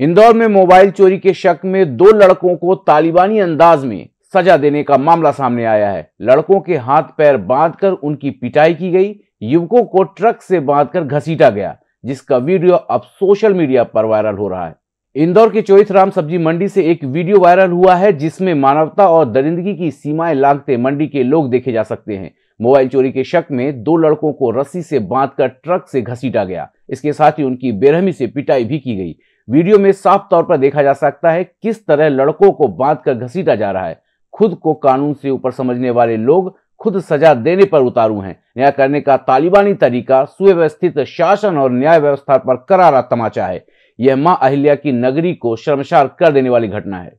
इंदौर में मोबाइल चोरी के शक में दो लड़कों को तालिबानी अंदाज में सजा देने का मामला सामने आया है। लड़कों के हाथ पैर बांधकर उनकी पिटाई की गई, युवकों को ट्रक से बांधकर घसीटा गया, जिसका वीडियो अब सोशल मीडिया पर वायरल हो रहा है। इंदौर के चोइथराम सब्ज़ी मंडी से एक वीडियो वायरल हुआ है, जिसमें मानवता और दरिंदगी की सीमाएँ लागते मंडी के लोग देखे जा सकते हैं। मोबाइल चोरी के शक में दो लड़कों को रस्सी से बांधकर ट्रक से घसीटा गया। इसके साथ ही उनकी बेरहमी से पिटाई भी की गई। वीडियो में साफ़ तौर पर देखा जा सकता है किस तरह लड़कों को बाँध कर घसीटा जा रहा है। खुद को कानून से ऊपर समझने वाले लोग खुद सजा देने पर उतारू हैं। न्याय करने का तालिबानी तरीका सुव्यवस्थित शासन और न्याय व्यवस्था पर करारा तमाचा है। यह माँ अहिल्या की नगरी को शर्मशार कर देने वाली घटना है।